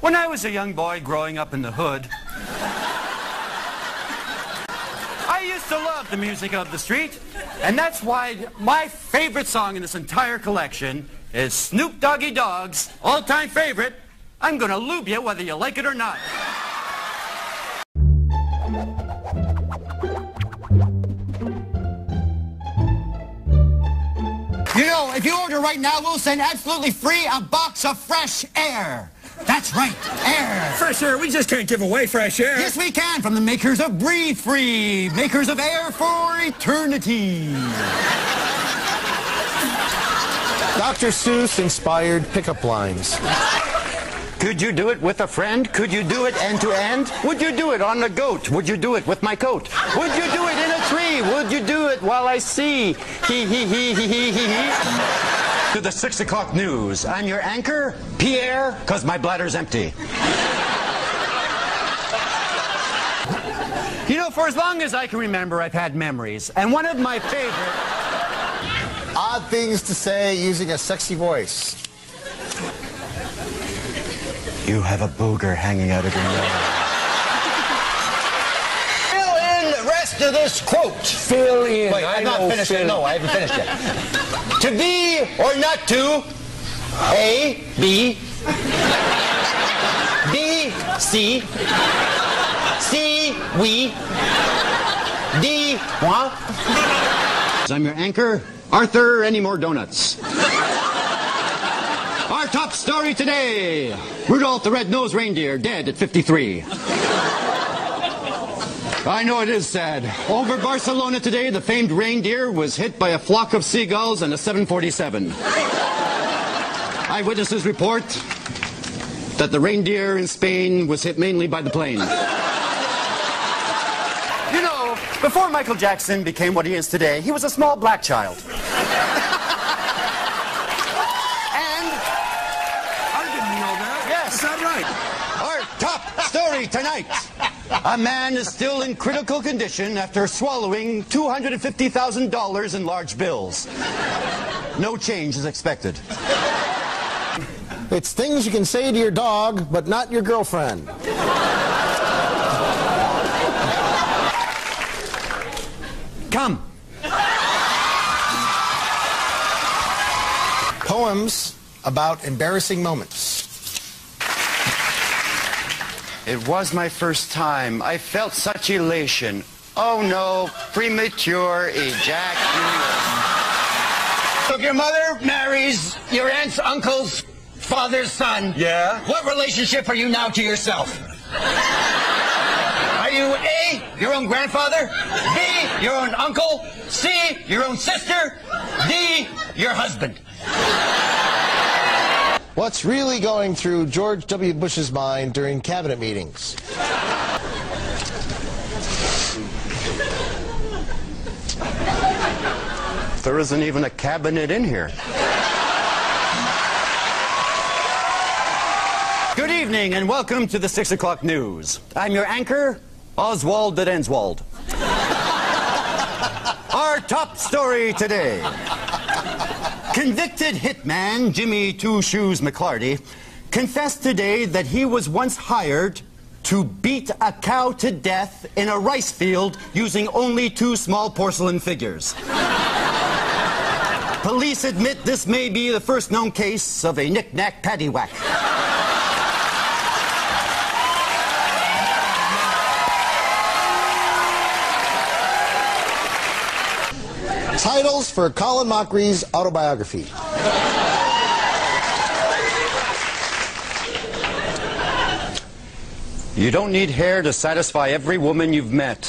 When I was a young boy growing up in the hood, I used to love the music of the street, and that's why my favorite song in this entire collection is Snoop Doggy Dogg's all-time favorite, I'm Gonna Lube You Whether You Like It or Not. You know, if you order right now, we'll send absolutely free a box of fresh air. That's right, air. Fresh air, we just can't give away fresh air. Yes, we can, from the makers of Breathe Free, makers of air for eternity. Dr. Seuss inspired pickup lines. Could you do it with a friend? Could you do it end to end? Would you do it on a goat? Would you do it with my coat? Would you do it in a tree? Would you do it while I see? He he he he he he he. To the six o'clock news. I'm your anchor, Pierre, cause my bladder's empty. You know, for as long as I can remember, I've had memories. And one of my favorite Odd things to say using a sexy voice. You have a booger hanging out of your nose. Fill in the rest of this quote. Fill in. Wait, I I've not finished it. No, I haven't finished yet. to be or not to, A, B, B, C, C, we, D, moi. I'm your anchor, Arthur. Any more donuts? Our top story today Rudolph the Red-Nosed Reindeer dead at 53. I know it is sad. Over Barcelona today, the famed reindeer was hit by a flock of seagulls and a 747. Eyewitnesses report that the reindeer in Spain was hit mainly by the plane. You know, before Michael Jackson became what he is today, he was a small black child. and I didn't know that. Yes. Is that right? our top story tonight. A man is still in critical condition after swallowing $250,000 in large bills. No change is expected. It's things you can say to your dog, but not your girlfriend. Come. Poems about embarrassing moments. It was my first time. I felt such elation. Oh no, premature ejaculation. So if your mother marries your aunt's uncle's father's son, Yeah? what relationship are you now to yourself? Are you A, your own grandfather? B, your own uncle? C, your own sister? D, your husband? What's really going through George W. Bush's mind during cabinet meetings? There isn't even a cabinet in here. Good evening and welcome to the 6 o'clock news. I'm your anchor, Oswald the Denswald. Our top story today. Convicted hitman Jimmy Two Shoes McClarty confessed today that he was once hired to beat a cow to death in a rice field using only two small porcelain figures. Police admit this may be the first known case of a knick-knack paddywhack. Titles for Colin Mochrie's autobiography. You don't need hair to satisfy every woman you've met.